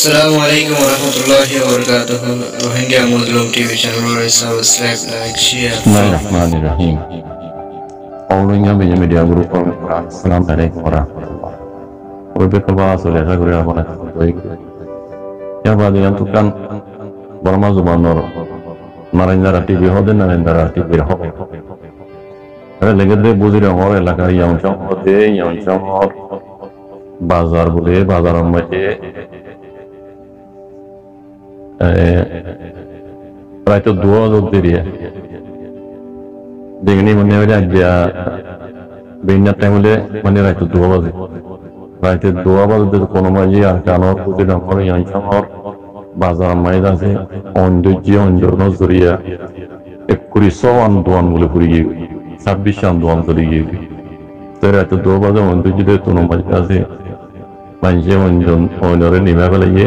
Assalamu alaikum warahmatullahi wabarakatuh. Rohingya Muslim TV channel subscribe, like, share. Bismillahirrahmanirrahim. Owlunya punya media group Assalamualaikum warahmatullahi wabarakatuh. bahas oleh saya guru apa baik. Ya pada yang tukan Burma Zubanor Narendra TV হদে Narendra TV হবে আরে লেগে দে বুঝিরে হর এলাকার ইয়াংশং হদে ইয়াংশং হর বাজার বলে বাজারের মধ্যে প্রায় তো দু হাজার দেরিয়া দেখনি মনে হয় আজ্ঞা বেইনার টাইম হলে মানে রাইতো দু বাজে রাইতে দু বাজে কোনো মাঝে আর কানোর প্রতি নম্বর ইয়াংশর বাজার মাইদ আছে অন্দর্য অঞ্জন জরিয়া একুশ আন্দোলন বলে ফুরি গিয়ে ছাব্বিশ আন্দোলন চলে গিয়ে তো রাইতে দু বাজে অন্দর্য কোনো মাঝে আছে মানুষে অঞ্জন অন্যরে নিমে ফেলাইয়ে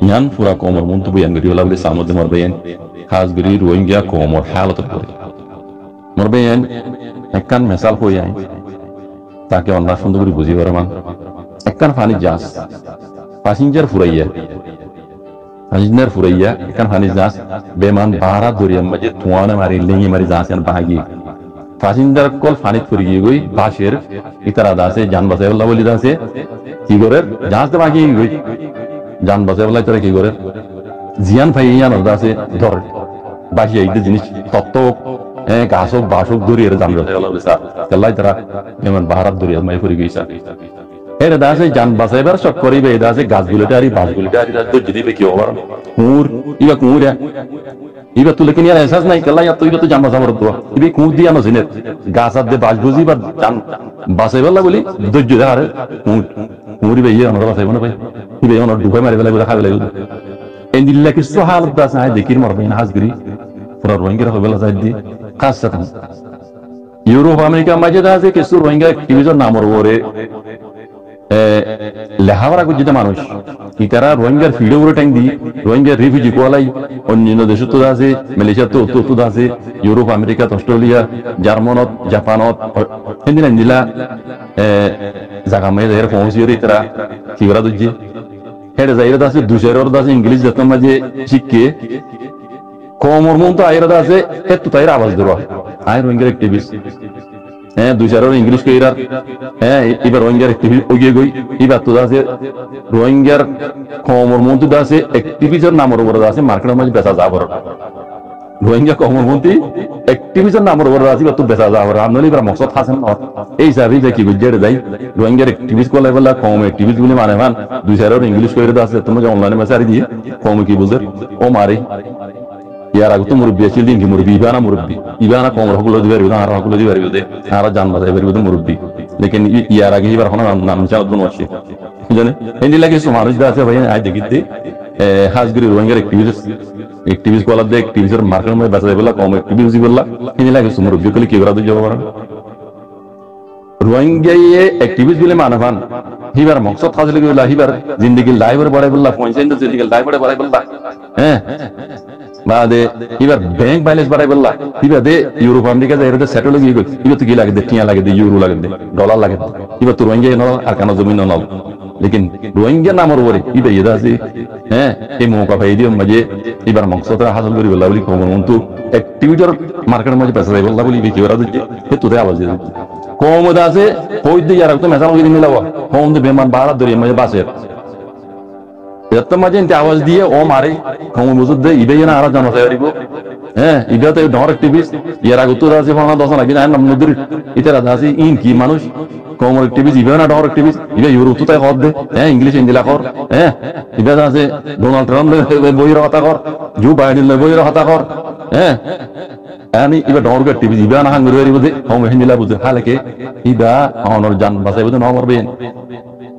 ওলা বলে সামদে মর বয়ান খাস গরি রোহিঙ্গা কমর হালত করে মর বয়ান একখান মেসাল হই আই তাকে অন্য সুন্দর করে বুঝি পারে মান একখান ফানি জাস প্যাসেঞ্জার ফুরাইয়া ফুরাইয়া ফানি জাস বেমান বাহারা দরিয়া মাঝে ধোঁয়ানে মারি লেঙে মারি জাস ইয়ান বাহাগি প্যাসেঞ্জার কল ফানিত ফুরি গিয়ে গই বাসের ইতারা দাসে জান দাসে কি করে বাকি গই যান বাঁচাই বলাই তোরা কি করে? জিয়ান ভাই ইয়ান আছে, ধর বাকি এই জিনিস, তত্ত্ব হ্যাঁ গাছ হোক বাস হোক দূরিয়ে যান বলা তারা যেমন বাহারাত দূরিয়ে মাই ফুরি গেছে এর যান বাঁচাইবার শখ করিবে গাছগুলোতে যদি কি হবার কুঁর ইবা কুঁর ইবা তুলে কিনে এসাস নাই কেলাই তো ইবা তো জান বাঁচাবার তো ইবে কুঁর দিয়া নছিনে গাছ আর দে বাস বুঝি বা জান কুঁর কুঁরি বে ইয়ে আমরা না ভাই ইবে অনর ডুবাই মারি বেলা খাবে লাগিব এই দিল্লা কিছু হালত আছে হাই দেখির মারবেন হাজগিরি পুরা রোহিঙ্গা হবে বেলা যাই দি কাজ সাথে ইউরোপ আমেরিকা মাঝে আছে কিছু রোহিঙ্গা কিবিজন নামর ওরে লেহাওয়ারা গুজিতে মানুষ ইতারা রোহিঙ্গার ফিডে উড়ে ট্যাং দি রোহিঙ্গার রিফিউজি কোয়ালাই অন্যান্য দেশ তো আছে মালয়েশিয়া তো তো তো আছে ইউরোপ আমেরিকা অস্ট্রেলিয়া জার্মানত জাপানত হিন্দিন দিলা জাগা মেয়ে এর পৌঁছিয়ে ইতারা কি করা দুজি হেডে যাইরা আছে দুশের আছে ইংলিশ যত মাঝে শিখকে কমর মন তো আছে তাইরা আওয়াজ রোহিঙ্গার হ্যাঁ ইংলিশ কইরা হ্যাঁ এবার রোহিঙ্গার অ্যাক্টিভিস্ট ওগিয়ে গই এবার তো আছে রোহিঙ্গার কমর মন তো আছে অ্যাক্টিভিস্টের আছে মার্কেটের মাঝে বেচা যাব রোহিঙ্গা কমর মন্ত্রী অ্যাক্টিভিস্টের নামের উপর আছে তো বেচা যাব আমনলি এবার মকসদ হাসেন এই হিসাবে যে কি বুঝে যাই রোহিঙ্গার অ্যাক্টিভিস্ট করলে বলা কম অ্যাক্টিভিস্ট বলে মানে মান দুই চার ইংলিশ কইরা আছে। তোমরা অনলাইনে মেসেজ দিয়ে, কম কি বুঝে ও মারে ইয়ার আগে তো মুরব্বী আছিল দিন কি মুরব্বী ইবানা মুরব্বী ইবানা কম হকলো দিবে আর হকলো দিবে আর জান বাজাই পারবে তো মুরব্বী লেকিন ইয়ার আগে এবার হন নাম চাও দুন আছে জানে হিন্দি লাগে মানুষ আছে, ভাই, আই, দেখিতে হাজগিরি রোহিঙ্গার অ্যাক্টিভিস্ট অ্যাক্টিভিস্ট বলা দে অ্যাক্টিভিস্টের মার্কেট মধ্যে বলা কম হিন্দি লাগে সো মুরব্বী কলি কি করা দিব পারা রোহিঙ্গাইয়ে অ্যাক্টিভিস্ট বলে হিবার মকসদ হিবার জিন্দিগি বললা জিন্দিগি বললা হ্যাঁ বাদে এবার ব্যাংক ব্যালেন্স বাড়াই বললা এবার দে ইউরোপ আমেরিকা যায় গিয়ে গেল তো কি লাগে দে টিয়া লাগে দে ইউরো লাগে দে ডলার লাগে এবার তো রোহিঙ্গা নল আর কানো জমিন নল লেকিন রোহিঙ্গা নামর ওরে ইটা ইদা আছে হ্যাঁ এই মৌকা ফাই দিয়ে মাঝে এবার মকসদ হাসল করি বললা বলি খবর মন্তু টিউটার মার্কেটের মাঝে পেশা যাই বললা বলি বিক্রি করা দিচ্ছে হে তোদের আওয়াজ দিয়ে কম আছে হই দিয়ে আর তো মেসাল করে মিলাবো কম দে বেমান বাড়া ধরে মাঝে বাসের এত মাঝে ইনতে আওয়াজ দিয়ে ও মারে। ইবে না জানা ইবে অ্যাক্টিভিস্ট ইয়ার আগে তো ফানা দশ লাগি না নাম নদীর ইতে ইন কি ইবে না ডর অ্যাক্টিভিস্ট ইবে ইউরোপ তো তাই দে। হ্যাঁ ইংলিশ ইন্দিলা কর। হ্যাঁ ইবে আছে, ডোনাল্ড ট্রাম্প বইয়ের কথা কর। জো বাইডেন বইয়ের কথা কর। হ্যাঁ ga tibi iba na hangru ri bude hom hin dila bude halake iba honor jan basai bude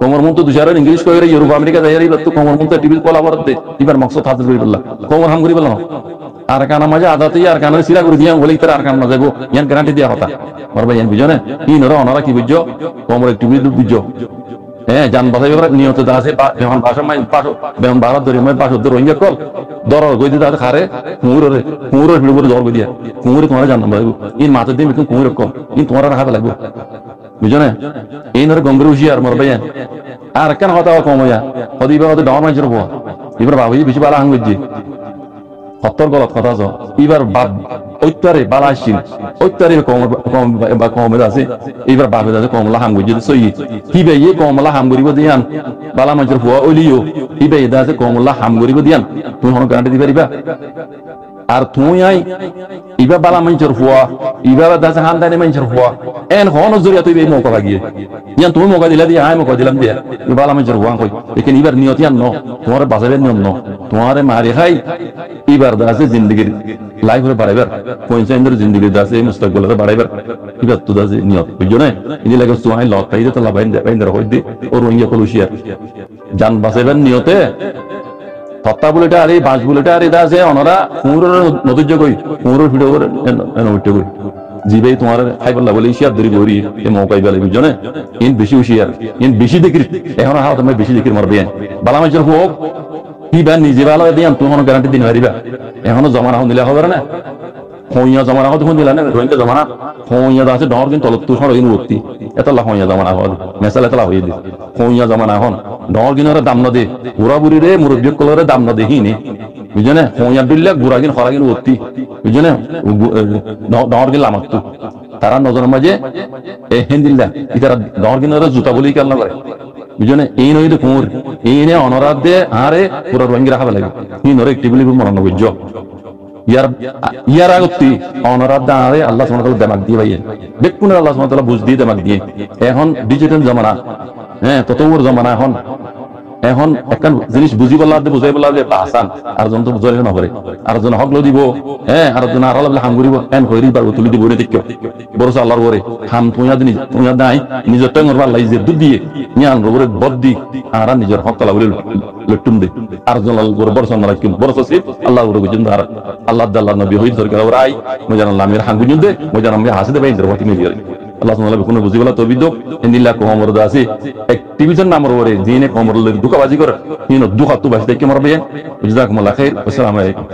কোমর মন তো দুশারের ইংলিশ কইরে ইউরোপ আমেরিকা যাই তো কোমর মন তো টিভি কলা বরাদ দে। এবার মকসদ হাসিল করি বললা, কোমর হাম করি বললাম? আর কানা মাঝে আদাতে আর কানা সিরা করে দিয়া, বলে তার আর কানা যাইব ইয়ান গ্যারান্টি দিয়া কথা মারবা ইয়ান বুঝো না? ই নরা, অনারা কি বুঝছ কোমর একটি বুঝছ হ্যাঁ যান বাসাই নিয়ত মাই ধরে মাই কল। দর খারে, কুমুরে কুমুরে ভিড় করে দর কুমুরে তোমার জান ইন মাথা দিয়ে কুমুরে কম ইন তোমার লাগবো। বুঝো না এই নরে গম্ভীর হুশিয়ার মর ভাইয়া আর কেন কথা কম হইয়া হদি বা হদি ডর মাইজের হব এবার বাবু বেশি বালা হাঙ্গুজি সত্তর গলত কথা আছে। এবার বাপ ঐত্যারে বালা আসছিল। ঐত্যারে কম বা কম আছে। এবার বাপে আছে কমলা হাম গুজি সই হিবে ইয়ে কমলা হাম গরিব দিয়ান। বালা মানুষের ফুয়া ওলিও হিবে এটা আছে কমলা হাম গরিব দিয়ান। তুমি হন গ্যারান্টি দিবা রিবা আর তুই আই, ইবা বালা মানুষের ফুয়া ইবা দাসে হান্দানি মানুষের ফুয়া এন হন জরিয়া তুই মৌকা লাগিয়ে ইয়ান তুমি মৌকা দিলা দিয়া, আই মৌকা দিলাম দিয়া। বালা মানুষের ফুয়া কই। এখানে ইবার নিয়ত ইয়ান ন, তোমার বাঁচাবের নিয়ম ন। তোমারে মারি খাই এবার দাসে জিন্দগির লাইফ হলে বাড়াইবার। পঞ্চায়েতের জিন্দগির দাসে মুস্তাকবল বাড়াইবার। এবার তো দাসে নিয়ত, বুঝছ না? ইনি লাগে সুহাই লত পাই দে তালা বাইন বাইন হই দি। ও রোহিঙ্গা কলুশিয়া জান বাঁচাইবার নিয়তে। তত্তা বুলেটা এই বাঁশ বুলেটা এটা আছে অনরা কুমুরের নতুর্য কই, কুমুরের ভিডিও কই। জিবে তোমার খাই পাল্লা বলে ইসিয়ার দরি গরি এ মৌকাই বেলা বুঝনে ইন বেশি উশিয়ার ইন বেশি দেখির, এখন হাও তুমি বেশি দেখির মারবে বালা মাইজের হোক কি বা নিজে ভালো দিয়াম তুমি কোনো গ্যারান্টি দিন হারিবা। এখনও জমা রাখুন দিলে হবে না। হইয়া জমা রাখো তখন দিলা না রোহিঙ্গা জমা না হইয়া আছে ডর কিন্তু তলত তুষার হইন ভর্তি এতলা হইয়া জমা না হল মেসাল এতলা হইয়া দি হইয়া জমা না হন ডর কিন্তু দাম না দে বুড়া বুড়ি রে মুরব্বী কলরে দাম না দেহি নে বুঝছ হইয়া দিলে বুড়া কিন্তু হরা কিন্তু ভর্তি বুঝছ না ডর কিন্তু লামাক তারা নজর মাঝে এ হেন্দিল্লা ইতারা ডর কিন্তু জুতা বলি কাল না করে বুঝনে এই নই কুমুর এই নে অনরাধ দে আরে পুরো রোহিঙ্গা রাখা লাগে ই নরে একটি মরণ বুঝছ ইয়ার ইয়ার আগতি অনরাধ দাঁড়ায় আল্লাহ সুবহানাহু দেমাক দিয়ে ভাইয়ে। বেকুনের আল্লাহ সুবহানাহু বুঝ দিয়ে দেমাক দিয়ে। এখন ডিজিটাল জমানা হ্যাঁ তত জমানা এখন। এখন একখান জিনিস বুঝি বলা বুঝাই বলা যে আসান আর জন তো বুঝাই নকরে আর জন হকলো দিব। হ্যাঁ আর জন আর লাগলে হাম করিব এন হইরি বার তুলি দিব নে ঠিক বড় আল্লাহর ওরে হাম তুইয়া দিনি তুইয়া দাই নিজের টাঙ্গর বার লাই যে দুধ দিয়ে নিয়ান রবরে বদ দি আর নিজের হক তালা বলে লটুম দে। আর জন আল্লাহর বড় সন্না রাখিম বড় সসিব আল্লাহ ওরে বুঝুন আর আল্লাহ আল্লাহ নবী হই সরকার ওরাই মজান আল্লাহ আমির হাঙ্গুজুন দে মজান আমি হাসিদে বাইন দরবাতি মিলিয়ে আল্লাহ সুবহানাহু কোনো বুঝি বলা তবিদ ইন্দিল্লাহ কে আলাইকুম।